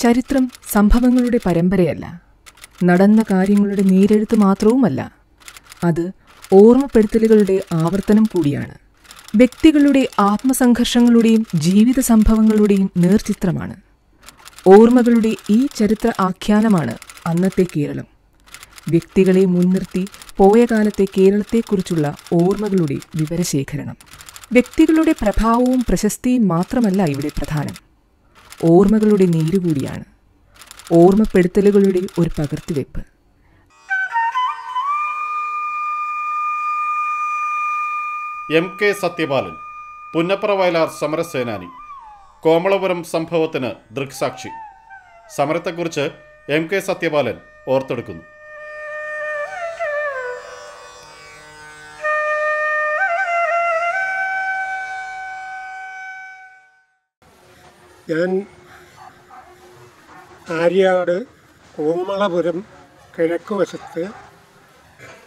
ചരിത്രം സംഭവങ്ങളുടെ പരമ്പരയല്ല. നടന്ന കാര്യങ്ങളുടെ നേരെഴുത്ത് മാത്രവുമല്ല. അത് ഓർമ്മപ്പെടുത്തലുകളുടെ ആവർത്തനം കൂടിയാണ്. വ്യക്തികളുടെ ആത്മസംഘർഷങ്ങളുടെയും ജീവിത സംഭവങ്ങളുടെയും നേർചിത്രമാണ്. ഓർമ്മകളുടെ ഈ ചരിത്ര ആഖ്യാനമാണ് അന്നത്തെ കേരളം. വ്യക്തികളെ മുൻനിർത്തി പോയ കാലത്തെ കേരളത്തെക്കുറിച്ചുള്ള ഓർമ്മകളുടെ വിവരശേഖരണം. വ്യക്തികളുടെ പ്രഭാവവും പ്രശസ്തിയും മാത്രമല്ല ഇവിടെ പ്രധാനം. ഓർമ്മകളുടെ നീരുകൂടിയാണ്. ഓർമ്മപ്പെടുത്തലുകളുടെ ഒരു പകർത്തിവെപ്പ്. എം കെ സത്യപാലൻ പുന്നപ്ര വയലാർ സമരസേനാനി കോമളപുരം സംഭവത്തിന് ദൃക്സാക്ഷി. സമരത്തെക്കുറിച്ച് എം കെ സത്യപാലൻ ഓർത്തെടുക്കുന്നു. ഞാൻ ആര്യാട് കോമളപുരം കിഴക്ക് വശത്ത്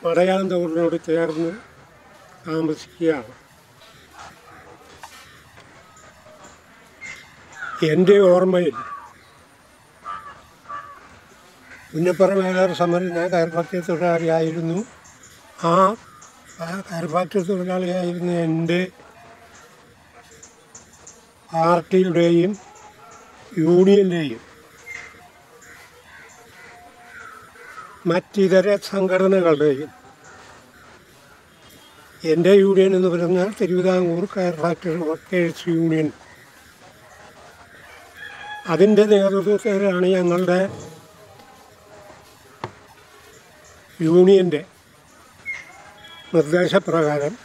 മടയാന്തൂരിനോട് ചേർന്ന് താമസിക്കുകയാണ്. എന്റെ ഓർമ്മയിൽ പുന്നപ്പുറ മേലാർ സമരം ഞാൻ കയർഫാക്ടറി തൊഴിലാളിയായിരുന്നു. ആ ആ കയർഫാക്ടറി തൊഴിലാളിയായിരുന്ന എന്റെ പാർട്ടിയുടെയും യൂണിയന്റെയും മറ്റിതര സംഘടനകളുടെയും എന്റെ യൂണിയൻ എന്ന് പറഞ്ഞാൽ തിരുവിതാംകൂർ ഫാക്ടറി വർക്കേഴ്സ് യൂണിയൻ. അതിന്റെ നേതൃത്വത്തിലാണ് ഞങ്ങളുടെ യൂണിയന്റെ നിർദ്ദേശപ്രകാരം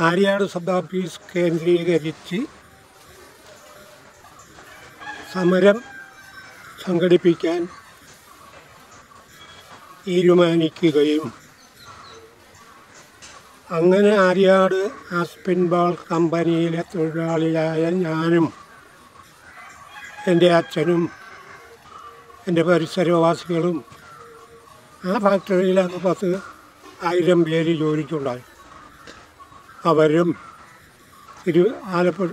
ആര്യാട് സബ് ഓഫീസ് കേന്ദ്രീകരിച്ച് സമരം സംഘടിപ്പിക്കാൻ തീരുമാനിക്കുകയും അങ്ങനെ ആര്യാട് ആസ്പിൻബാൾ കമ്പനിയിലെ തൊഴിലാളിയായ ഞാനും എന്റെ അച്ഛനും എന്റെ പരിസരവാസികളും ആ ഫാക്ടറിയിലാണ് പത്ത് ആയിരം പേര് ജോലിക്കുണ്ടായി. അവരും തിരു ആലപ്പുഴ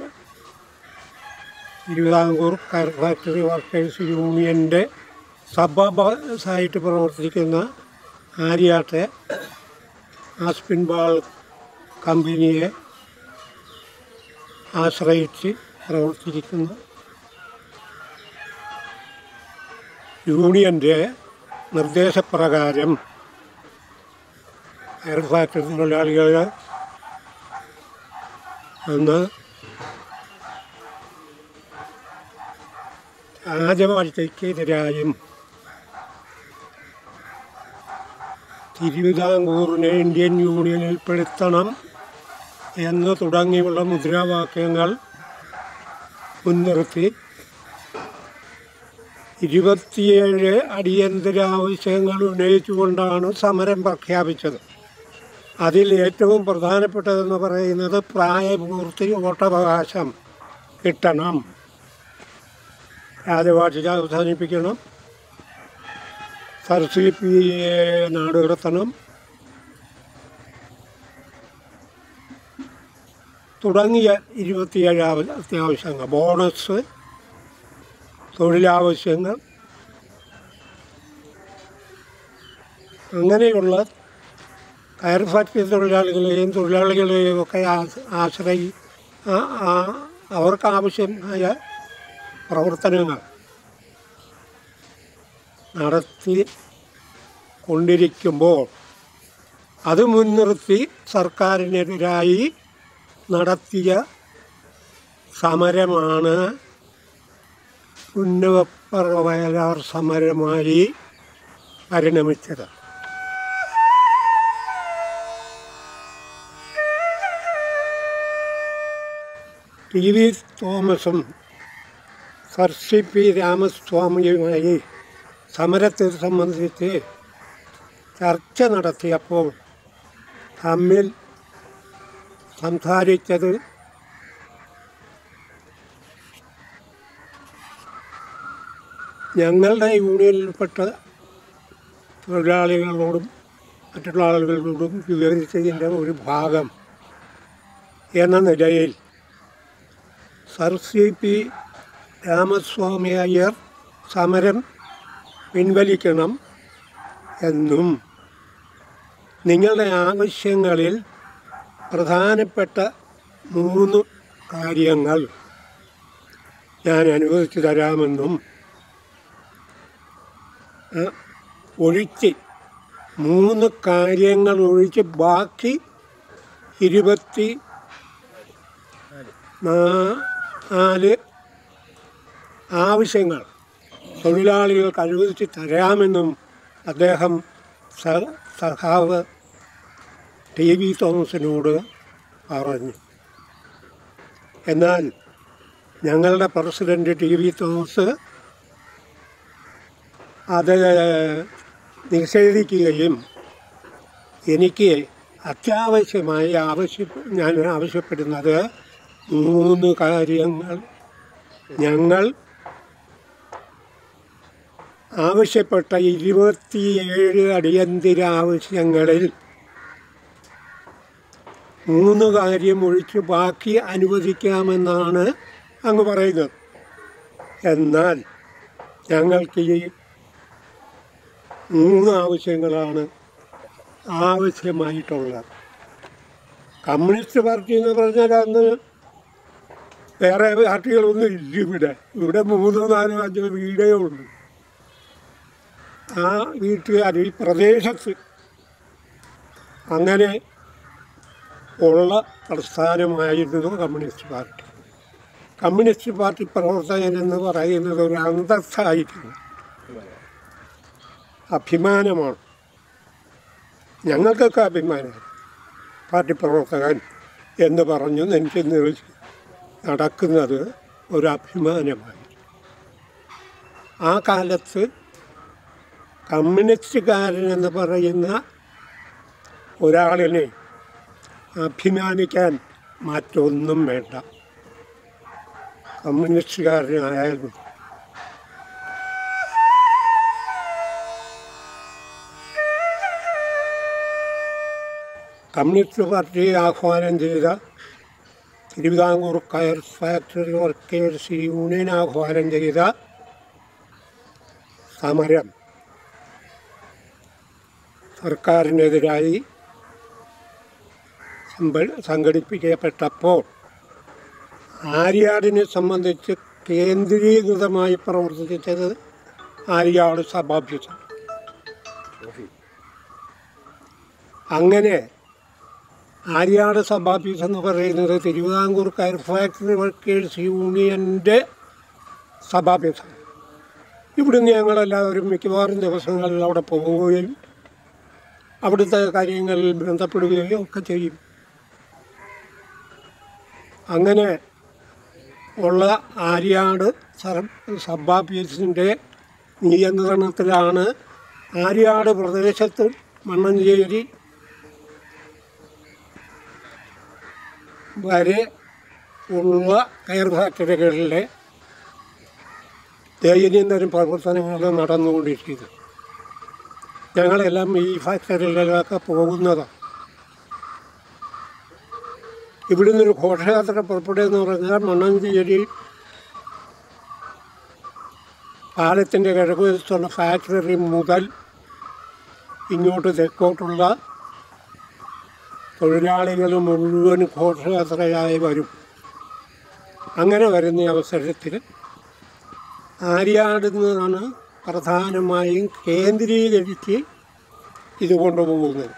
തിരുവിതാംകൂർ ഫാക്ടറി വർക്കേഴ്സ് യൂണിയന്റെ സബായിട്ട് പ്രവർത്തിക്കുന്ന ആര്യാട്ടെ ആസ്പിൻബാൾ കമ്പനിയെ ആശ്രയിച്ച് പ്രവർത്തിക്കുന്ന യൂണിയന്റെ നിർദ്ദേശപ്രകാരം ഫയർ ഫാക്ടറി തൊഴിലാളികൾ അന്ന് രാജവാഴ്ചയ്ക്കെതിരായും തിരുവിതാംകൂറിനെ ഇന്ത്യൻ യൂണിയനിൽ പെടുത്തണം എന്ന് തുടങ്ങിയുള്ള മുദ്രാവാക്യങ്ങൾ മുൻനിർത്തി ഇരുപത്തിയേഴ് അടിയന്തരാവശ്യങ്ങൾ ഉന്നയിച്ചുകൊണ്ടാണ് സമരം പ്രഖ്യാപിച്ചത്. അതിൽ ഏറ്റവും പ്രധാനപ്പെട്ടതെന്ന് പറയുന്നത് പ്രായപൂർത്തി വോട്ടവകാശം കിട്ടണം. രാജവാഴ്ച അവസാനിപ്പിക്കണം. സരസ്വതി പി നാട് കിടത്തണം. തുടങ്ങിയ ഇരുപത്തിയേഴ് അത്യാവശ്യങ്ങൾ. ബോണസ് തൊഴിലാവശ്യങ്ങൾ. അങ്ങനെയുള്ള കയർ ഫാക്ടറി തൊഴിലാളികളെയും തൊഴിലാളികളെയും ഒക്കെ ആശ- ആശ്രയി അവർക്കാവശ്യമായ പ്രവർത്തനങ്ങൾ നടത്തി കൊണ്ടിരിക്കുമ്പോൾ അത് മുൻനിർത്തി സർക്കാരിനെതിരായി നടത്തിയ സമരമാണ് ഉന്നവപ്പറവയലാർ സമരമായി പരിണമിച്ചത്. ടി വി തോമസും സർ സി പി രാമസ്വാമിയുമായി സമരത്തെ സംബന്ധിച്ച് ചർച്ച നടത്തിയപ്പോൾ തമ്മിൽ സംസാരിച്ചത് ഞങ്ങളുടെ യൂണിയനിൽപ്പെട്ട തൊഴിലാളികളോടും മറ്റുള്ള ആളുകളോടും വിവരിച്ചതിന്റെ ഒരു ഭാഗം എന്ന നിലയിൽ sir C P Ramaswamy Iyer സമരം പിൻവലിക്കണം എന്നും നിങ്ങളുടെ ആവശ്യങ്ങളിൽ പ്രധാനപ്പെട്ട മൂന്ന് കാര്യങ്ങൾ ഞാൻ അനുവദിച്ചു തരാമെന്നും ഒഴിച്ച് മൂന്ന് കാര്യങ്ങൾ ഒഴിച്ച് ബാക്കി ഇരുപത്തി നാല് ആവശ്യങ്ങൾ തൊഴിലാളികൾക്ക് അനുവദിച്ച് തരാമെന്നും അദ്ദേഹം സ- സഖാവ് ടി വി തോമസിനോട് പറഞ്ഞു. എന്നാൽ ഞങ്ങളുടെ പ്രസിഡന്റ് ടി വി തോമസ് അത് നിഷേധിക്കുകയും എനിക്ക് അത്യാവശ്യമായി ആവശ്യ ഞാൻ ആവശ്യപ്പെടുന്നത് മൂന്ന് കാര്യങ്ങൾ ഞങ്ങൾ ആവശ്യപ്പെട്ട ഇരുപത്തിയേഴ് അടിയന്തര ആവശ്യങ്ങളിൽ മൂന്ന് കാര്യം ഒഴിച്ച് ബാക്കി അനുവദിക്കാമെന്നാണ് അങ്ങ് പറയുന്നത്. എന്നാൽ ഞങ്ങൾക്ക് ഈ മൂന്ന് ആവശ്യങ്ങളാണ് ആവശ്യമായിട്ടുള്ളത്. കമ്മ്യൂണിസ്റ്റ് പാർട്ടി എന്ന് പറഞ്ഞാൽ അന്ന് വേറെ പാർട്ടികളൊന്നും ഇല്ല ഇവിടെ. ഇവിടെ മൂന്നോ നാലോ അഞ്ചോ വീടേ ഉള്ളൂ. ആ വീട്ടുകാർ ഈ പ്രദേശത്ത് അങ്ങനെ ഉള്ള പ്രസ്ഥാനമായിരുന്നു കമ്മ്യൂണിസ്റ്റ് പാർട്ടി. കമ്മ്യൂണിസ്റ്റ് പാർട്ടി പ്രവർത്തകൻ എന്ന് പറയുന്നത് ഒരു അന്തസ്സായിരുന്നു അഭിമാനമാണ്. ഞങ്ങൾക്കൊക്കെ അഭിമാനമാണ്. പാർട്ടി പ്രവർത്തകൻ എന്ന് പറഞ്ഞു എനിക്ക് നടക്കുന്നത് ഒരു അഭിമാനമായി ആ കാലത്ത് കമ്മ്യൂണിസ്റ്റുകാരൻ എന്ന് പറയുന്ന ഒരാളിനെ അഭിമാനിക്കാൻ മറ്റൊന്നും വേണ്ട. കമ്മ്യൂണിസ്റ്റുകാരനായാലും. കമ്മ്യൂണിസ്റ്റ് പാർട്ടി ആഹ്വാനം ചെയ്ത തിരുവിതാംകൂർ കയർ ഫാക്ടറി വർക്കേഴ്സ് യൂണിയൻ ആഹ്വാനം ചെയ്ത സമരം സർക്കാരിനെതിരായി സംഘ- സംഘടിപ്പിക്കപ്പെട്ടപ്പോൾ ആര്യാടിനെ സംബന്ധിച്ച് കേന്ദ്രീകൃതമായി പ്രവർത്തിച്ചത് ആര്യാട് സഭാഭ്യസം അങ്ങനെ ആര്യാട് സഭാഭ്യസം എന്ന് പറയുന്നത് തിരുവിതാംകൂർ കയർ ഫാക്ടറി വർക്കേഴ്സ് യൂണിയന്റെ സഭാഭ്യസം ഇവിടുന്ന് ഞങ്ങളെല്ലാവരും മിക്കവാറും ദിവസങ്ങളിൽ അവിടെ പോവുകയും അവിടുത്തെ കാര്യങ്ങളിൽ ബന്ധപ്പെടുകയോ ഒക്കെ ചെയ്യും. അങ്ങനെ ഉള്ള ആര്യാട് സഭാഫീസിന്റെ നിയന്ത്രണത്തിലാണ് ആര്യാട് പ്രദേശത്ത് മണ്ണഞ്ചേരി വരെ ഉള്ള കയർ ഫാക്ടറികളിലെ ദൈനംദിന പ്രവർത്തനങ്ങൾ നടന്നുകൊണ്ടിരിക്കുന്നത്. ഞങ്ങളെല്ലാം ഈ ഫാക്ടറികളിലൊക്കെ പോകുന്നതാണ് ഇവിടുന്ന് ഒരു ഘോഷയാത്ര പുറപ്പെടുകയെന്ന് പറഞ്ഞാൽ മണ്ണഞ്ചേരി പാലത്തിന്റെ കിഴക്കുവശത്തുള്ള ഫാക്ടറി മുതൽ ഇങ്ങോട്ട് തെക്കോട്ടുള്ള തൊഴിലാളികൾ മുഴുവൻ ഘോഷയാത്രയായി വരും. അങ്ങനെ വരുന്ന അവസരത്തിൽ ആര്യാടിൽ നിന്നാണ് പ്രധാനമായും കേന്ദ്രീകരിച്ച് ഇത് കൊണ്ടുപോകുന്നത്.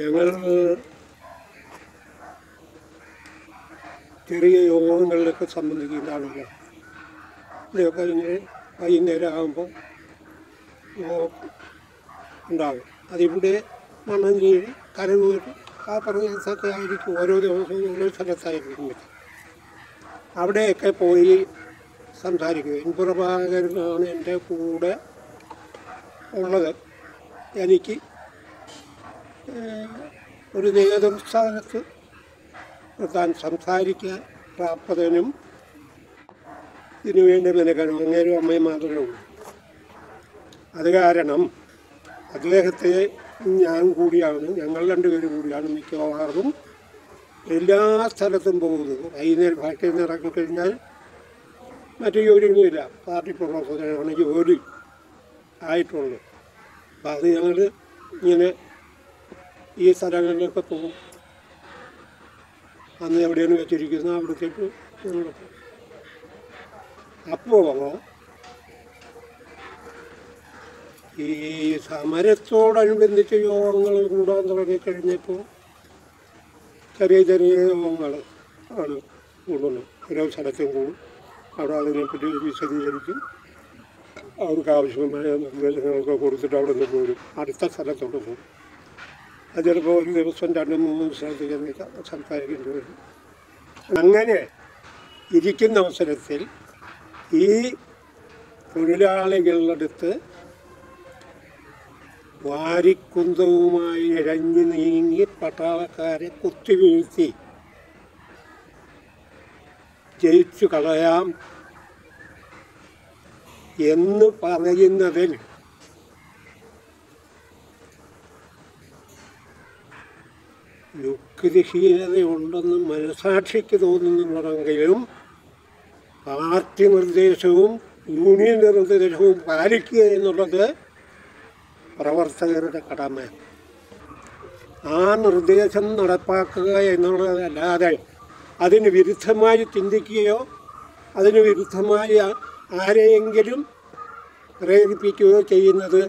ഞങ്ങൾ ചെറിയ യോഗങ്ങളിലൊക്കെ സംബന്ധിക്കുന്ന ആളുകൾ ഇവിടെയൊക്കെ ഇങ്ങനെ വൈകുന്നേരം ആകുമ്പോൾ ഉണ്ടാകും. അതിവിടെ മണ്ണഞ്ചേരി കരവൂർ ആ പ്രദേശത്തൊക്കെ ആയിരിക്കും ഓരോ ദിവസവും ഓരോ സ്ഥലത്തായിരിക്കും പറ്റും അവിടെയൊക്കെ പോയി സംസാരിക്കും. എൻ പ്രഭാകരനാണ് എന്റെ കൂടെ ഉള്ളത്. എനിക്ക് ഒരു നേതൃസ്ഥാനത്ത് താൻ സംസാരിക്കാൻ പ്രാപ്തനും ഇതിനു വേണ്ടി നിനക്കണം അങ്ങേരും അമ്മയും മാത്രമേ ഉള്ളൂ. അത് കാരണം അദ്ദേഹത്തെ ഞാൻ കൂടിയാണ്. ഞങ്ങൾ രണ്ടുപേരും കൂടിയാണ് മിക്കവാറും. എല്ലാ സ്ഥലത്തും പോകുന്നത്. വൈകുന്നേരം ഫാക്ടറിയിൽ നിന്ന് ഇറങ്ങിക്കഴിഞ്ഞാൽ മറ്റു ജോലിയൊന്നുമില്ല. പാർട്ടി പ്രവർത്തകരാണ് ജോലി ആയിട്ടുള്ളത് അപ്പം അത് ഞങ്ങൾ ഇങ്ങനെ ഈ സ്ഥലങ്ങളിലൊക്കെ പോകും. അന്ന് എവിടെയാണ് വെച്ചിരിക്കുന്നത്? അവിടത്തേക്ക് ഞങ്ങൾ അപ്പോൾ ഈ സമരത്തോടനുബന്ധിച്ച് യോഗങ്ങൾ കൂടാൻ തുടങ്ങിക്കഴിഞ്ഞപ്പോൾ ചെറിയ ചെറിയ യോഗങ്ങൾ ആണ് കൂടുന്നത്. ഓരോ സ്ഥലത്തും കൂടും. അവിടെ അതിനെപ്പറ്റി വിശദീകരിക്കും. അവർക്ക് ആവശ്യമായ നിർദ്ദേശങ്ങളൊക്കെ കൊടുത്തിട്ട് അവിടെ നിന്ന് പോരും. അടുത്ത സ്ഥലത്തോട്ട് പോകും. അത് ചിലപ്പോൾ ഒരു ദിവസം രണ്ട് മൂന്ന് ചെന്ന് സംസാരിക്കേണ്ടി വരും. അങ്ങനെ ഇരിക്കുന്ന അവസരത്തിൽ ഈ തൊഴിലാളികളുടെ അടുത്ത് വാരിക്കുന്തവുമായി ഇഴഞ്ഞു നീങ്ങി പട്ടാളക്കാരെ കുത്തിവീഴ്ത്തി. ജയിച്ചു കളയാം എന്ന് പറയുന്നതിൽ യുക്തിഹീനതയുണ്ടെന്ന് മനസാക്ഷിക്ക് തോന്നുന്നുണ്ടെങ്കിലും പാർട്ടി നിർദ്ദേശവും യൂണിയൻ നിർദ്ദേശവും പാലിക്കുക എന്നുള്ളത് പ്രവർത്തകരുടെ കടമയാണ് ആ നിർദ്ദേശം നടപ്പാക്കുക എന്നുള്ളതല്ലാതെ അതിന് വിരുദ്ധമായി ചിന്തിക്കുകയോ അതിന് വിരുദ്ധമായി ആരെയെങ്കിലും പ്രേരിപ്പിക്കുകയോ ചെയ്യുന്നത്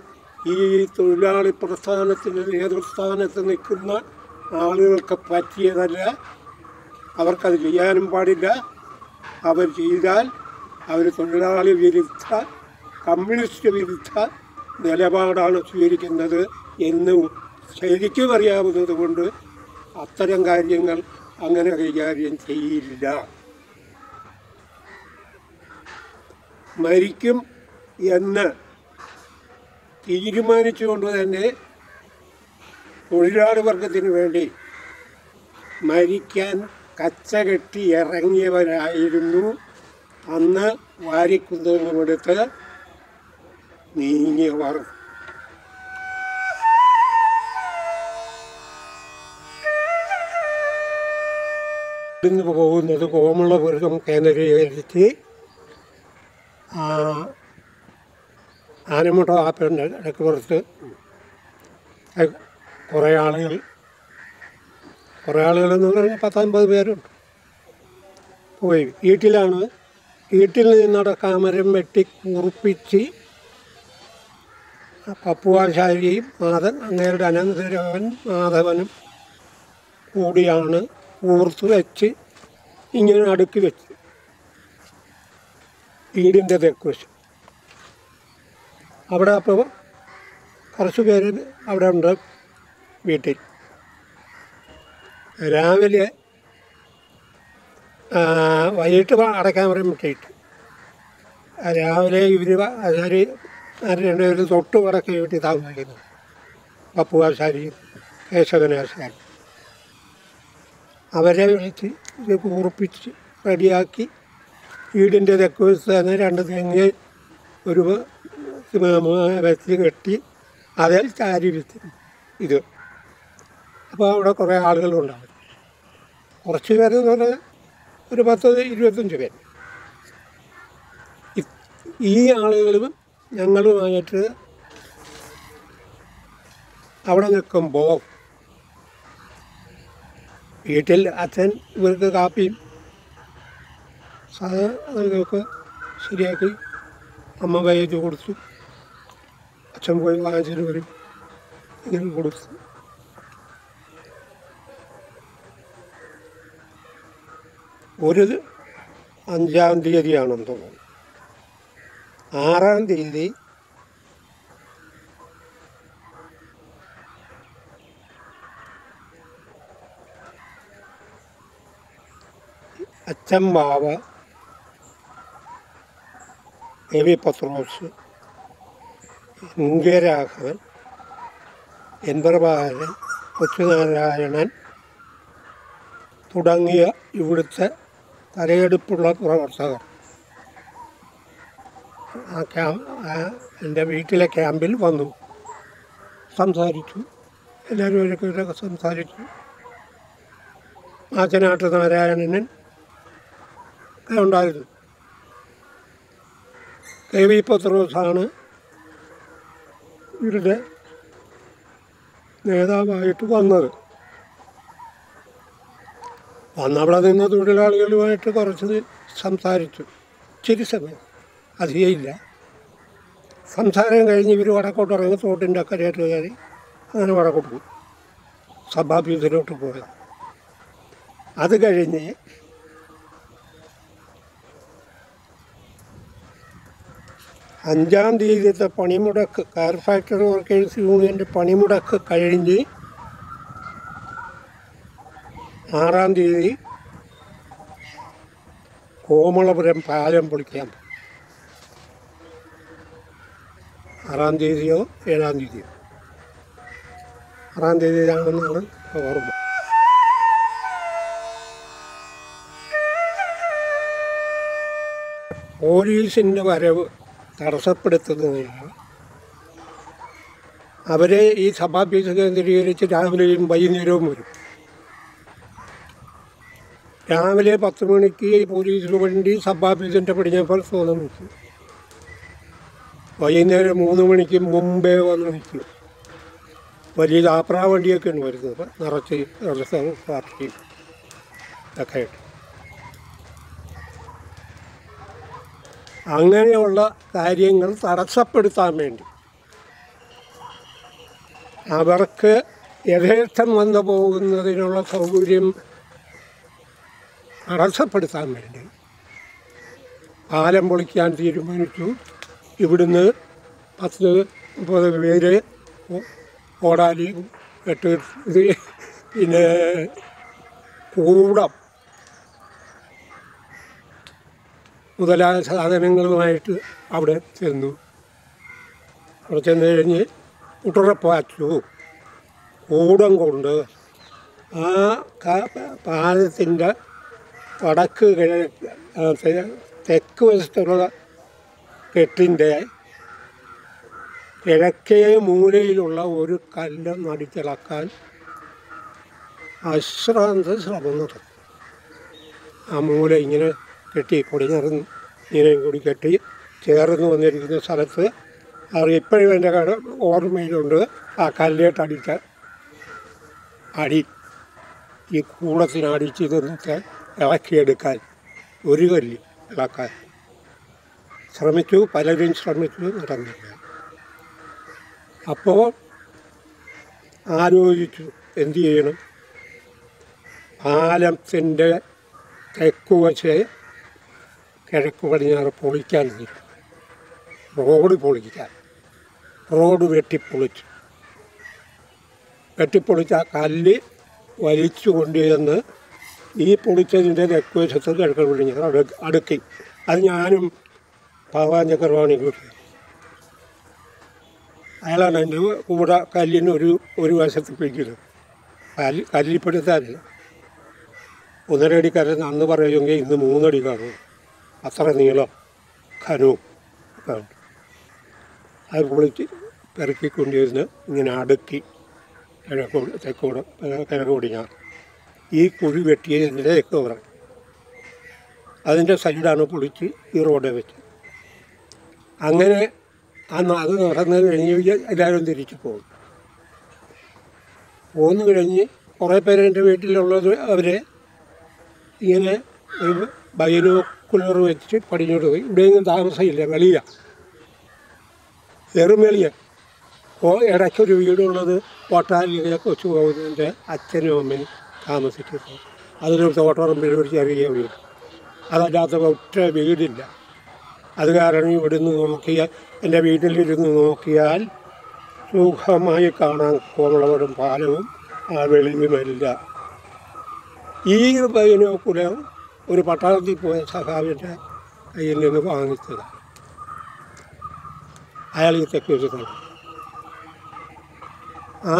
ഈ തൊഴിലാളി പ്രസ്ഥാനത്തിന്റെ നേതൃസ്ഥാനത്ത് നിൽക്കുന്ന ആളുകൾക്ക് പറ്റിയതല്ല. അവർക്കത് ചെയ്യാനും പാടില്ല. അവർ ചെയ്താൽ അവർ തൊഴിലാളി വിരുദ്ധ കമ്മ്യൂണിസ്റ്റ് വിരുദ്ധ നിലപാടാണ് സ്വീകരിക്കുന്നത് എന്നും ശരിക്കും അറിയാവുന്നത് കൊണ്ട് അത്തരം കാര്യങ്ങൾ അങ്ങനെ കൈകാര്യം ചെയ്യില്ല. മരിക്കും എന്ന് തീരുമാനിച്ചുകൊണ്ട് തന്നെ തൊഴിലാളി വർഗത്തിന് വേണ്ടി മരിക്കാൻ കച്ചകെട്ടി ഇറങ്ങിയവരായിരുന്നു. അന്ന് വാരിക്കുന്തമെടുത്ത് നീങ്ങിയവർ. ഇന്ന് പോകുന്നത് കോമളപുരം കേന്ദ്രീകരിച്ച് ആനമുട്ട ആപ്പിന്റെ ഇടയ്ക്കുപുറത്ത് കുറേ ആളുകൾ കുറേ ആളുകൾ എന്ന് പറഞ്ഞാൽ പത്തൊൻപത് പേരുണ്ട്. പോയി. വീട്ടിലാണ്. വീട്ടിൽ നിന്നടക്കാമരം കാമരം വെട്ടി കുറിപ്പിച്ച് പപ്പുവാശാരിയും മാധൻ അങ്ങേരുടെ അനന്തരവൻ മാധവനും കൂടിയാണ് ഊർത്ത് വെച്ച് ഇങ്ങനെ അടുക്കി വെച്ച്. വീടിന്റെ തെക്ക് വെച്ച് അവിടെ അപ്പോൾ കുറച്ച് പേര് അവിടെ ഉണ്ട് വീട്ടിൽ. രാവിലെ വൈകിട്ട് അടയ്ക്കാൻ പറയുമ്പോഴത്തേക്ക് രാവിലെ ഇവർ ആശാരി രണ്ടുപേരും തൊട്ട് വടക്കേ വീട്ടിൽ താമസിക്കുന്നു. പപ്പുവാശാരിയും കേശവനാശാരി അവരെ വിളിച്ച് ഇത് കൂർപ്പിച്ച് റെഡിയാക്കി വീടിന്റെ തെക്ക് വശത്ത് തന്നെ രണ്ട് തെങ്ങ് ഒരു വെച്ച് കെട്ടി അതിൽ ചാരി വിത്ത് ഇത്. അപ്പോൾ അവിടെ കുറേ ആളുകളുണ്ടാവും. കുറച്ച് പേരെന്ന് പറഞ്ഞാൽ ഒരു പത്ത് ഇരുപത്തഞ്ച് പേര്. ഈ ആളുകളും ഞങ്ങളുമായിട്ട് അവിടെ നിൽക്കുമ്പോൾ വീട്ടിൽ അച്ഛൻ ഇവർക്ക് കാപ്പിയും സാധനങ്ങളൊക്കെ ശരിയാക്കി അമ്മ വൈകിട്ട് കൊടുത്തു. അച്ഛൻ പോയി വാങ്ങിച്ചിട്ട് വരും. ഇങ്ങനെ കൊടുത്തു. ഒരു അഞ്ചാം തീയതിയാണെന്ന് തോന്നുന്നു. ആറാം തീയതി അച്ഛൻ ബാവ എ വി പത്രോസ് ഇങ്കരാഘവൻ എൻ പ്രഭാകരൻ കൊച്ചുനാരായണൻ തുടങ്ങിയ ഇവിടുത്തെ തലയെടുപ്പുള്ള പ്രവർത്തകർ. ആ ക്യാമ്പ് എന്റെ വീട്ടിലെ ക്യാമ്പിൽ വന്നു. സംസാരിച്ചു. എല്ലാവരും ഇവരൊക്കെ സംസാരിച്ചു. ആച്ചനാട്ട് നാരായണനൻ ഒക്കെ ഉണ്ടായിരുന്നു. കെ വി പത്രോസാണ് ഇവരുടെ നേതാവായിട്ട് വന്നത്. വന്നവിടെ നിന്ന് തൊഴിലാളികളുമായിട്ട് കുറച്ച് സംസാരിച്ചു. ഇച്ചിരി സമയം അധികം ഇല്ല സംസാരം കഴിഞ്ഞ് ഇവർ വടക്കോട്ട് ഇറങ്ങി തോട്ടിന്റെ അക്കരയായിട്ട് കയറി അങ്ങനെ വടക്കോട്ട് പോയി. സഭാഭ്യൂസിലോട്ട് പോയത്. അത് കഴിഞ്ഞ് അഞ്ചാം തീയതിയത്തെ പണിമുടക്ക് കയർ ഫാക്ടറി വർക്കേഴ്സ് യൂണിയന്റെ പണിമുടക്ക് കഴിഞ്ഞ് ആറാം തീയതി കോമളപുരം പാലം പൊളിക്കാൻ പോയി. ആറാം തീയതിയോ ഏഴാം തീയതിയോ? ആറാം തീയതിയിലാണെന്നാണ് ഓർമ്മ. പോലീസിന്റെ വരവ് തടസ്സപ്പെടുത്തുന്നതിന് അവരെ ഈ സഭാഫീസ് കേന്ദ്രീകരിച്ച് രാവിലെയും വൈകുന്നേരവും വരും. രാവിലെ പത്ത് മണിക്ക് പോലീസിന് വേണ്ടി സഭാഫീസിന്റെ പടിഞ്ഞപ്പോൾ സ്വന്തം നിൽക്കും വൈകുന്നേരം മൂന്ന് മണിക്ക് മുമ്പേ വന്ന് നിൽക്കും വലിയ യാത്രാ വണ്ടിയൊക്കെയാണ് വരുന്നത്. അപ്പം നിറച്ച് ദിവസം പാർട്ടി ഒക്കെ ആയിട്ട്. അങ്ങനെയുള്ള കാര്യങ്ങൾ തടസ്സപ്പെടുത്താൻ വേണ്ടി അവർക്ക് യഥേഷ്ടം വന്നു പോകുന്നതിനുള്ള സൗകര്യം തടസ്സപ്പെടുത്താൻ വേണ്ടി പാലം പൊളിക്കാൻ തീരുമാനിച്ചു. ഇവിടുന്ന് പത്ത് മുപ്പത് പേര് ഓടാലി എട്ട് ഇത് പിന്നെ കൂടം മുതലായ സാധനങ്ങളുമായിട്ട് അവിടെ ചെന്നു. അവിടെ ചെന്ന് കഴിഞ്ഞ് ഉടറപ്പാച്ചു കൂടം കൊണ്ട് ആ പാലത്തിന്റെ വടക്ക് കിഴക്ക് തെക്ക് വശത്തുള്ള കെട്ടിന്റെ കിഴക്കേ മൂലയിലുള്ള ഒരു കല്ല് നടിച്ചിളക്കാൻ അശ്രാന്ത ശ്രമം നടക്കും ആ മൂല ഇങ്ങനെ കെട്ടി പൊടിഞ്ഞിറന്ന് ഇങ്ങനെയും കൂടി കെട്ടി ചേർന്ന് വന്നിരിക്കുന്ന സ്ഥലത്ത് അവർ ഇപ്പോഴും എന്റെ ഓർമ്മയിലുണ്ട്. ആ കല്ലേട്ട് അടിച്ച അടി ഈ കൂടത്തിനടിച്ച് ഇതൊന്നൊക്കെ ഇളക്കിയെടുക്കാൻ ഒരു കല്ല് ഇളക്കാൻ. ശ്രമിച്ചു പലരും ശ്രമിച്ചു നടന്നില്ല അപ്പോൾ ആലോചിച്ചു എന്തു ചെയ്യണം? പാലത്തിന്റെ തെക്കുവശെ കിഴക്ക് പടിഞ്ഞാറ് പൊളിക്കാൻ. റോഡ് പൊളിക്കാൻ. റോഡ് വെട്ടിപ്പൊളിച്ചു. വെട്ടിപ്പൊളിച്ച കല്ല് വലിച്ചു കൊണ്ടുചെന്ന് ഈ പൊളിച്ചതിന്റെ തെക്കുവശത്ത് കിഴക്ക് പടിഞ്ഞാറ് അടു അടുക്കി. അത് ഞാനും ഭഗവാൻ ചക്രവാണി കൂട്ടി അയാളാണ് എന്റെ കൂടെ കല്ലിന് ഒരു ഒരു വശത്ത് പിടിക്കുന്നത് കല്ല് കല്ലിപ്പെടുത്താനില്ല ഒന്നരടി കര കരുന്ന് അന്ന് പറയുമെങ്കിൽ ഇന്ന് മൂന്നടി കാണും. അത്ര നീളം ഖനവും അത് പൊളിച്ച് പെറുക്കിക്കൊണ്ടിരുന്ന് ഇങ്ങനെ അടുക്കി കിഴക്കോട് തെക്കോട് കിഴക്ക് ഞാൻ ഈ കുഴി വെട്ടിയതിന്റെ തെക്ക് പറ അതിന്റെ സൈഡാണ് പൊളിച്ച് ഈ റോഡ് വെച്ച്. അങ്ങനെ അന്ന് അത് നടന്നു കഴിഞ്ഞ് എല്ലാവരും തിരിച്ചു പോകും. പോന്നു കഴിഞ്ഞ് കുറേ പേര് എന്റെ വീട്ടിലുള്ളത് അവരെ ഇങ്ങനെ ഒരു ബൈനോക്കുലർ വെച്ച് പടിഞ്ഞോട്ട് പോയി. ഇവിടെയൊന്നും താമസമില്ല വെളിയ. വെറും വെളിയ. അപ്പോൾ ഇടയ്ക്കൊരു വീടുള്ളത് കോട്ടാലിയിലെ കൊച്ചു പോകുന്നതിന്റെ അച്ഛനും അമ്മയും താമസിച്ചിരുന്നു. അതിനൊരു തോട്ടറമ്പിൽ ഒരു ചെറിയ വീട്. അതല്ലാത്ത ഒറ്റ വീടില്ല. അത് കാരണം ഇവിടുന്ന് നോക്കിയാൽ എന്റെ വീട്ടിലിരുന്ന് നോക്കിയാൽ സുഖമായി കാണാൻ കോമളവരും പാലവും ആ വെളിവുമില്ല ഈ ബൈനോക്കുലർ ഒരു പട്ടാളത്തിൽ പോയ സഹാബിന്റെ കയ്യിൽ നിന്ന് വാങ്ങിച്ചത്. അയാൾ ഈ തെക്ക് വെച്ചിട്ടുണ്ട് ആ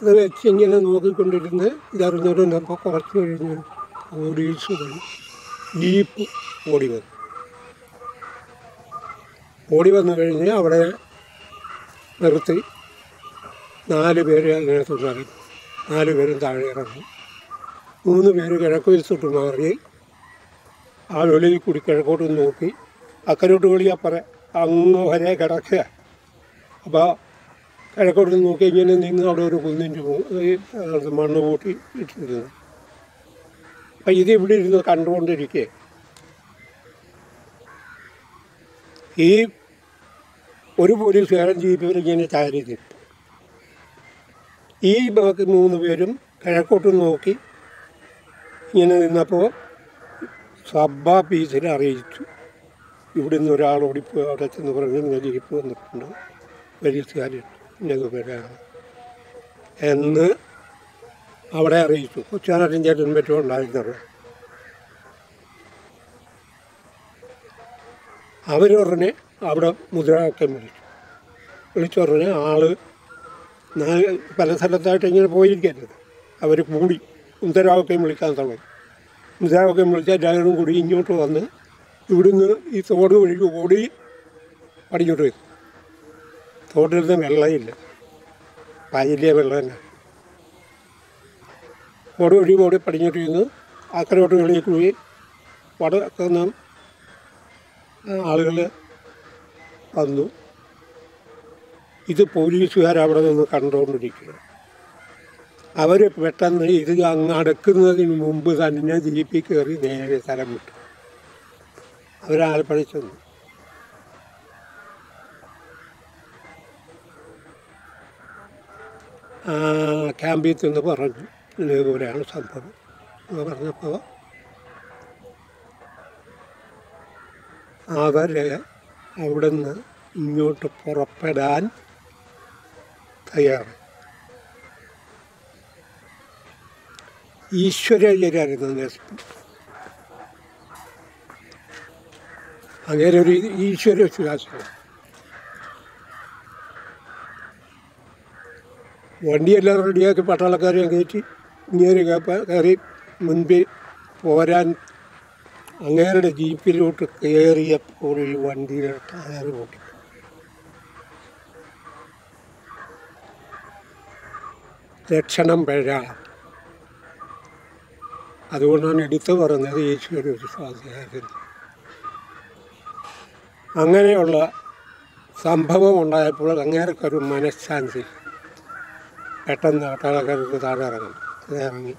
ഇത് വെച്ച് ഇങ്ങനെ നോക്കിക്കൊണ്ടിരുന്ന് ഇതറിഞ്ഞിരുന്നപ്പോൾ കുറച്ച് കഴിഞ്ഞ് പോലീസുകൾ ജീപ്പ് ഓടി വന്നു. ഓടി വന്നു കഴിഞ്ഞ് അവിടെ നിർത്തി. നാല് പേര് അതിനകത്തോട്ട് ഇറങ്ങി നാല് പേരും താഴെ ഇറങ്ങി. മൂന്ന് പേര് കിഴക്ക് മാറി. ആ വെളിയിൽ കൂടി കിഴക്കോട്ട് നോക്കി. അക്കരോട്ട് വെളി അപ്പറ. അങ്ങ് വരെ കിടക്കുക. അപ്പോൾ കിഴക്കോട്ട് നോക്കി ഇങ്ങനെ നിന്ന് അവിടെ ഒരു കുന്നിഞ്ച് മണ്ണ് കൂട്ടി ഇട്ടിരുന്നു. അപ്പം ഇത് ഇവിടെ ഇരുന്ന് കണ്ടുകൊണ്ടിരിക്കുക. ഈ ഒരു പോലീസുകാരൻ ജീപ്പിൽ ഇങ്ങനെ ചാരി നിൽക്കും ഈ ബാക്കി മൂന്ന് പേരും കിഴക്കോട്ട് നോക്കി ഇങ്ങനെ നിന്നപ്പോൾ സഭാ പീസിനെ അറിയിച്ചു. ഇവിടെ നിന്ന് ഒരാൾ ഓടിപ്പോയി അവിടെ ചെന്ന് പറഞ്ഞ് ഇങ്ങനെ ജീപ്പ് വന്നിട്ടുണ്ട് പോലീസുകാരുണ്ട് ഇന്നത് പേരാണ്. എന്ന് അവിടെ അറിയിച്ചു. കൊച്ചാനും ചേട്ടൻ പറ്റും ഉണ്ടായിരുന്നത്. അവരുടനെ അവിടെ മുദ്രാവാക്യം വിളിച്ചു. വിളിച്ചുടനെ ആൾ നാല് പല സ്ഥലത്തായിട്ട് ഇങ്ങനെ പോയിരിക്കരുത്. അവർ കൂടി മുദ്രാവാക്യം വിളിക്കാൻ തുടങ്ങി. മുദ്രാവാക്യം വിളിച്ച എല്ലാവരും കൂടി ഇങ്ങോട്ട് വന്ന് ഇവിടുന്ന് ഈ തോട് വഴി ഓടി പടിഞ്ഞോട്ട് വരും. തോട്ടിലിരുന്ന് വെള്ളമില്ല പായലിയ വെള്ളം തന്നെ. ഓട് വഴി ഓടി പടിഞ്ഞോട്ട് ഇരുന്ന് അക്കരോട്ട് വെളിയിൽ കൂടി വടക്കുന്ന ആളുകൾ വന്നു. ഇത് പോലീസുകാർ നിന്ന് കണ്ടുകൊണ്ടിരിക്കുക അവർ പെട്ടെന്ന് ഇത് അങ്ങ് അടക്കുന്നതിന് മുമ്പ് തന്നെ ജീപ്പിൽ കയറി നേരെ സ്ഥലം വിട്ടു. അവരാലപ്പുഴ ചെന്നു. ക്യാമ്പിൽ ചെന്ന് പറഞ്ഞു ഇതേപോലെയാണ് സംഭവം. എന്ന് പറഞ്ഞപ്പോൾ അവർ അവിടുന്ന് ഇങ്ങോട്ട് പുറപ്പെടാൻ തയ്യാറ് ഈശ്വരയ്യരായിരുന്നു നേതൃത്വം അങ്ങനെ ഒരു ഈശ്വര വിശ്വാസമാണ് വണ്ടിയെല്ലാം റെഡിയാക്കി പട്ടാളക്കാരെ കയറ്റി ഇങ്ങനെ കയറി മുൻപിൽ പോരാൻ അങ്ങേരുടെ ജീപ്പിലോട്ട് കയറിയപ്പോൾ ഈ വണ്ടിയുടെ ടയർ പൊട്ടി ലക്ഷണം പിഴ അതുകൊണ്ടാണ് എടുത്തു പറഞ്ഞത് ഈശ്വര സ്വാധീനം അങ്ങനെയുള്ള സംഭവം ഉണ്ടായപ്പോൾ അങ്ങേർക്കൊരു മനഃശാന്തി പെട്ടെന്ന് പട്ടാളക്കാർക്ക് താഴെ ഇറങ്ങും. ഇറങ്ങി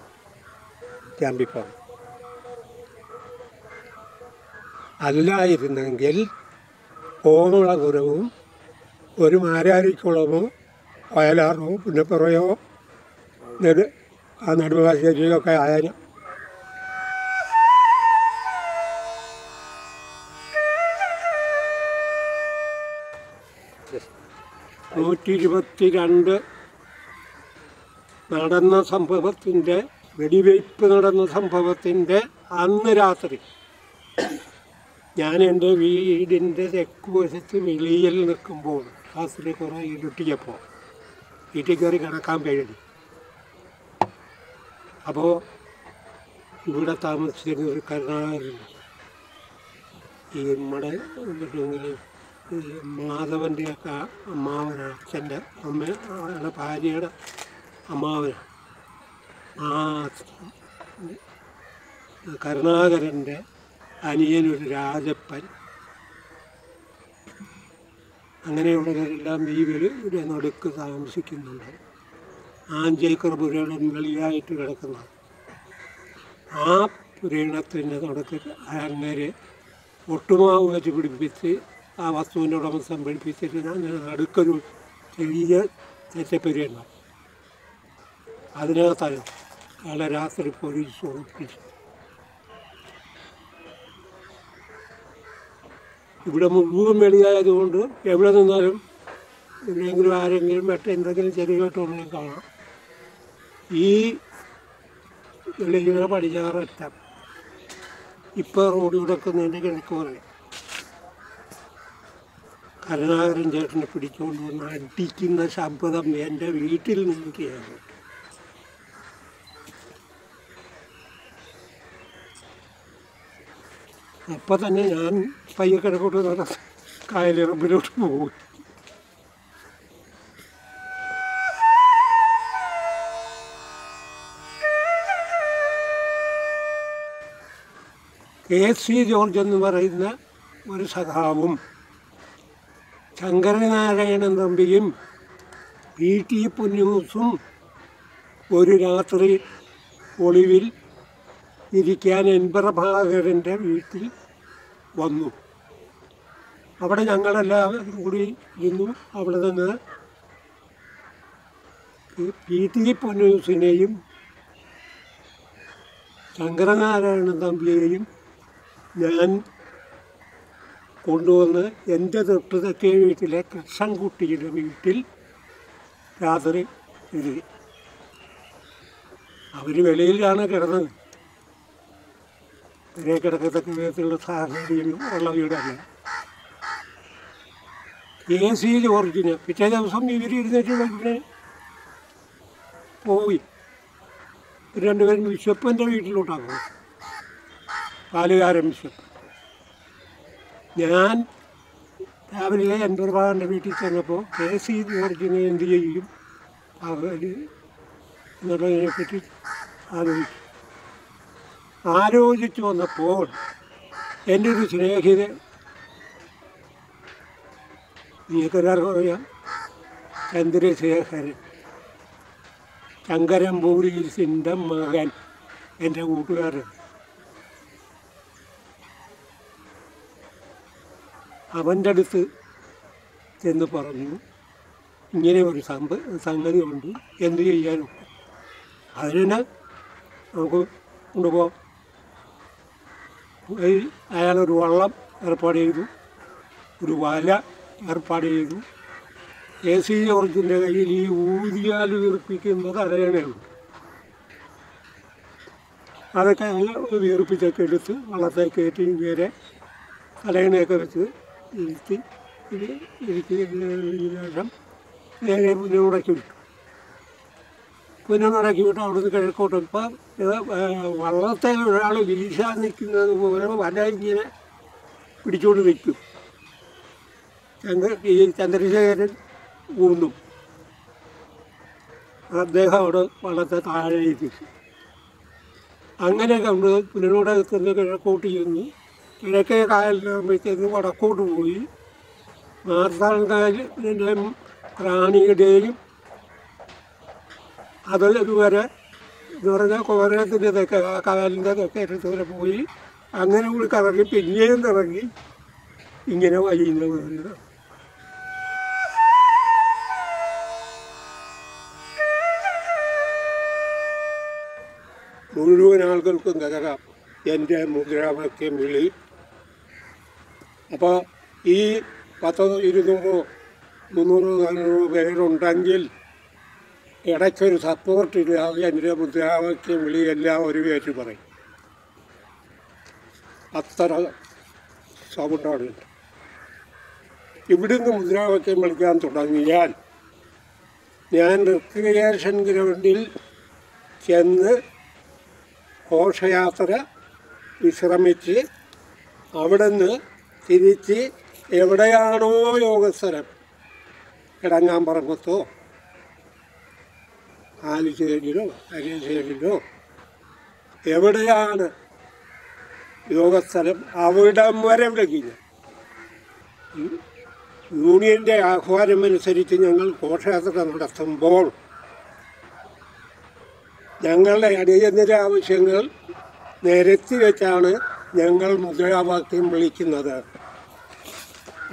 ക്യാമ്പിൽ പോകും അല്ലായിരുന്നെങ്കിൽ കോമളപുരവും ഒരു മാരാരിക്കുളമോ വയലാറോ പുന്നപ്പുറയോ നെടു ആ നടുവാശേരിയിലൊക്കെ ആയാലും. നൂറ്റി ഇരുപത്തി രണ്ട് നടന്ന സംഭവത്തിന്റെ വെടിവയ്പ് നടന്ന സംഭവത്തിന്റെ അന്ന് രാത്രി ഞാൻ എന്റെ വീടിന്റെ തെക്ക് വശത്ത് വെളിയിൽ നിൽക്കുമ്പോൾ രാത്രി കുറേ ഇരുട്ടിയപ്പോൾ വീട്ടിൽ കയറി കിടക്കാൻ പേടി അപ്പോൾ ഇവിടെ താമസിച്ചിരുന്ന ഒരു കരുണാകരനുണ്ട് ഈ നമ്മുടെ മാധവന്റെ ഒക്കെ അമ്മാവനാണ് അച്ഛന്റെ അമ്മ ഭാര്യയുടെ അമ്മാവനാണ്. ആ കരുണാകരന്റെ അനിയനൊരു രാജപ്പൻ. അങ്ങനെയുള്ളവരെല്ലാം ഈ ഇവിടെ നടുക്ക് താമസിക്കുന്നുണ്ട്. ആഞ്ചേക്കർ പുരയുടെ വെളിയായിട്ട് കിടക്കുന്നത് ആ പുരയിടത്തിന്റെ നടുക്ക് അങ്ങനെ ഒട്ടുമാവ് വെച്ച് പിടിപ്പിച്ച് ആ വസ്തുവിന്റെ ഉടമസ്ഥം പിടിപ്പിച്ചിട്ട് ഞാൻ നടുക്കൊരു ചെറിയ തെറ്റപ്പുരയുണ്ടാവും അതിനകത്താണ് അയാളെ രാത്രി പോലീസ് ഉറപ്പിച്ചു. ഇവിടെ മുഴുവൻ വെളിയായതുകൊണ്ട് എവിടെ നിന്നാലും എവിടെയെങ്കിലും ആരെങ്കിലും വെട്ട എന്തെങ്കിലും ചെറിയട്ടുണ്ടെങ്കിൽ കാണാം. ഈ വെളിയുടെ പടിഞ്ഞാററ്റം ഇപ്പോൾ റോഡ് കിടക്കുന്നതിന്റെ കിഴക്ക് പറയും കരുണാകരൻ ചേട്ടനെ പിടിച്ചുകൊണ്ട് വന്ന് അടിക്കുന്ന ശബ്ദം എന്റെ വീട്ടിൽ നിന്ന് അപ്പം തന്നെ ഞാൻ പയ്യെ കിഴക്കോട്ട് നട കായലിറമ്പിലോട്ട് പോകും കെ സി ജോർജ് എന്ന് പറയുന്ന ഒരു സഖാവും ശങ്കരനാരായണൻ തമ്പിയും പി ടി പൊന്നുമൂസും ഒരു രാത്രി ഒളിവിൽ ഇരിക്കാൻ എൻപ്രഭാകരന്റെ വീട്ടിൽ വന്നു. അവിടെ ഞങ്ങളെല്ലാവരും കൂടി ഇരുന്നു. അവിടെ നിന്ന് പി ടി പൊന്നൂസിനെയും ശങ്കരനാരായണ തമ്പിയെയും ഞാൻ കൊണ്ടുവന്ന് എന്റെ തൊട്ട് തെക്കേ വീട്ടിലെ കൃഷ്ണൻകുട്ടിയുടെ വീട്ടിൽ രാത്രി ഇരുതി അവർ വെളിയിലാണ് കിടന്നത്. കിടക്കത്തക്ക വിധത്തിലുള്ള സാഹചര്യം ഉള്ള വീടല്ല. എ സി ജോർജിന് പിറ്റേ ദിവസം ഇവർ ഇരുന്നിട്ട് പിന്നെ പോയി. രണ്ടുപേരും ബിഷപ്പിന്റെ വീട്ടിലോട്ടാണ് പോയത്. പാലുകാരൻ ബിഷപ്പ് ഞാൻ രാവിലെ എന്റെ ഭാഗന്റെ വീട്ടിൽ ചെന്നപ്പോൾ കെ സി ജോർജിനെ എന്ത് ചെയ്യും? അവർ എന്നുള്ളതിനെപ്പറ്റി ആലോചിച്ചു. ആലോചിച്ചു വന്നപ്പോൾ എന്റെ ഒരു സ്നേഹിതൻ നിങ്ങൾക്കെല്ലാവർക്കും അറിയാം ചന്ദ്രശേഖരൻ ശങ്കരമ്പൂരീസിന്റെ മകൻ എന്റെ കൂട്ടുകാരൻ. അവന്റെ അടുത്ത് ചെന്ന് പറഞ്ഞു ഇങ്ങനെ ഒരു സംഭ സംഗതി ഉണ്ട് എന്ത് ചെയ്യാനും? അതിന് നമുക്ക് കൊണ്ടുപോകാം അയാളൊരു വള്ളം ഏർപ്പാട് ചെയ്തു. ഒരു വല ഏർപ്പാട് ചെയ്തു. എ സി ജോർജിന്റെ കയ്യിൽ ഈ ഊതിയാൽ വീർപ്പിക്കുന്നത് അറിയണേയുള്ളൂ അതൊക്കെ അയാൾ വീർപ്പിച്ചൊക്കെ എടുത്ത് വള്ളത്തെ കയറ്റി ഇങ്ങനെ തലയണയൊക്കെ വെച്ച് ഇരുത്തി. ഇരുത്തിയതിന് ശേഷം നേരെ മുന്നോടൊക്കെ വിട്ടു. പുനമുടക്കി വിട്ടു അവിടുന്ന് കിഴക്കോട്ട് ഇപ്പം ഇത് വള്ളത്തെ ഒരാൾ വീശാൻ നിൽക്കുന്നത് പോലെ വല ഇങ്ങനെ പിടിച്ചുകൊണ്ട് നിൽക്കും. ചന്ദ്ര ഈ ചന്ദ്രശേഖരൻ ഊന്നും അദ്ദേഹം അവിടെ വള്ളത്തെ താഴെ എത്തിച്ചു അങ്ങനെ കണ്ട് പുനരൂടകത്തിന് കിഴക്കോട്ട് ചെന്ന് കിഴക്കേ കായലിലാകുമ്പോഴത്തേക്ക് വടക്കോട്ട് പോയി. മാർത്താൻ കായലിന്റെ റാണിയുടെയും അത് ഇതുവരെ എന്ന് പറഞ്ഞാൽ കോരത്തിന്റെ തെക്കെ ആ കായലിന്റെ തെക്കെ അറ്റത്ത് പോയി. അങ്ങനെ കൂടി കറങ്ങി പിന്നെയും കറങ്ങി ഇങ്ങനെ വഴിയുന്ന വരുന്നത് മുഴുവൻ ആളുകൾക്കും കയറാം എന്റെ മുദ്രാവാക്യം വിളി അപ്പോൾ ഈ പത്തോ ഇരുന്നൂറോ മുന്നൂറോ നാനൂറോ പേരുണ്ടെങ്കിൽ ഇടയ്ക്കൊരു സപ്പോർട്ട് ഇല്ലാതെ എന്റെ മുദ്രാവാക്യം വിളി എല്ലാം ഒരു പേര് പറയും. അത്ര സൗണ്ടാണ് ഇവിടുന്ന് മുദ്രാവാക്യം വിളിക്കാൻ തുടങ്ങിയാൽ ഞാൻ റിക്രിയേഷൻ ഗ്രൗണ്ടിൽ ചെന്ന് ഘോഷയാത്ര വിശ്രമിച്ച് അവിടുന്ന് തിരിച്ച് എവിടെയാണോ യോഗസ്ഥലം. കിടങ്ങാമ്പറമ്പത്തോ ആലിശ്ശേരിയിലോ അരിശ്ശേരിയിലോ എവിടെയാണ് യോഗസ്ഥലം? അവിടം വരെ വിളിക്കില്ല. യൂണിയന്റെ ആഹ്വാനമനുസരിച്ച് ഞങ്ങൾ ഘോഷയാത്ര നടത്തുമ്പോൾ ഞങ്ങളുടെ അടിയന്തര ആവശ്യങ്ങൾ നിരത്തി വെച്ചാണ് ഞങ്ങൾ മുദ്രാവാക്യം വിളിക്കുന്നത്.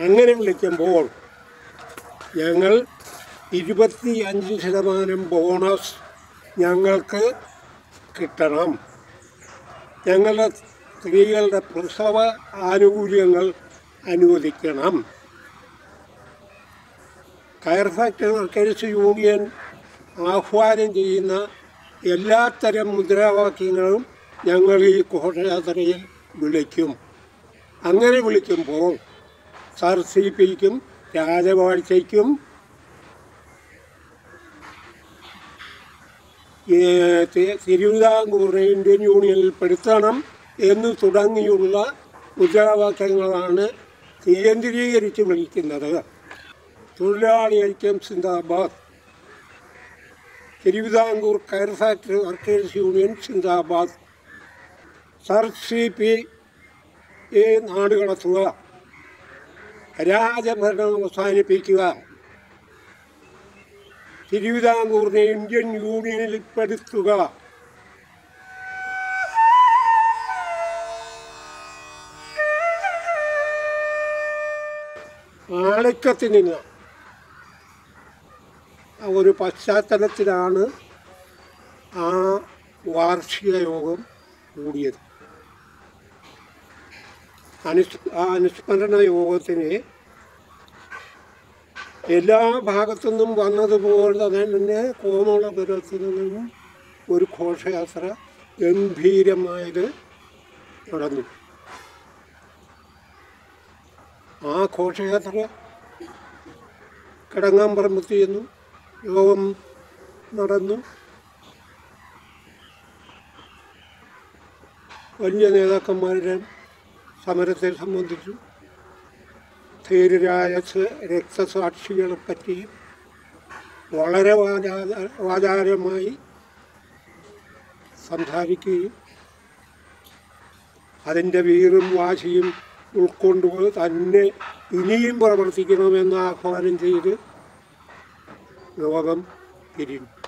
അങ്ങനെ വിളിക്കുമ്പോൾ ഞങ്ങൾ ഇരുപത്തി അഞ്ച് ശതമാനം ബോണസ് ഞങ്ങൾക്ക് കിട്ടണം. ഞങ്ങളുടെ സ്ത്രീകളുടെ പ്രസവ ആനുകൂല്യങ്ങൾ അനുവദിക്കണം. കയർ ഫാക്ടറി വർക്കേഴ്സ് യൂണിയൻ ആഹ്വാനം ചെയ്യുന്ന എല്ലാത്തരം മുദ്രാവാക്യങ്ങളും ഞങ്ങൾ ഈ ഘോഷയാത്രയിൽ വിളിക്കും. അങ്ങനെ വിളിക്കുമ്പോൾ സർ സി പിക്കും രാജവാഴ്ചയ്ക്കും ഏ, തി- തിരുവിതാംകൂർ ഇന്ത്യൻ യൂണിയനിൽ പെടുത്തണം എന്ന് തുടങ്ങിയുള്ള മുദ്രാവാക്യങ്ങളാണ് കേന്ദ്രീകരിച്ച് വിളിക്കുന്നത്. തൊഴിലാളി ഐക്യം സിന്ദാബാദ്. തിരുവിതാംകൂർ കയർ ഫാക്ടറി വർക്കേഴ്സ് യൂണിയൻ സിന്ദാബാദ്. സർ സി പി ഈ നാട് കടത്തുക രാജഭരണം അവസാനിപ്പിക്കുക. തിരുവിതാംകൂറിനെ ഇന്ത്യൻ യൂണിയനിൽ പെടുത്തുക. ആളിക്കത്തിൽ നിന്ന് ഒരു പശ്ചാത്തലത്തിലാണ് ആ വാർഷിക യോഗം കൂടിയത്. അനുസ് ആ അനുസ്മരണ യോഗത്തിന് എല്ലാ ഭാഗത്തുനിന്നും വന്നതുപോലെ തന്നെ കോമളപുരത്തിൽ നിന്നും ഒരു ഘോഷയാത്ര ഗംഭീരമായത് നടന്നു. ആ ഘോഷയാത്ര കിടങ്ങാമ്പറമ്പത്ത് ചെന്നു യോഗം നടന്നു. വലിയ നേതാക്കന്മാരുടെ സമരത്തെ സംബന്ധിച്ചു ധീരരായ സ- രക്തസാക്ഷികളെ പറ്റിയും വളരെ വാചാ വാചാരമായി സംസാരിക്കുകയും അതിന്റെ വീറും വാശിയും ഉൾക്കൊണ്ട് തന്നെ ഇനിയും പ്രവർത്തിക്കണമെന്ന് ആഹ്വാനം ചെയ്ത് ലോകം പിരിഞ്ഞു.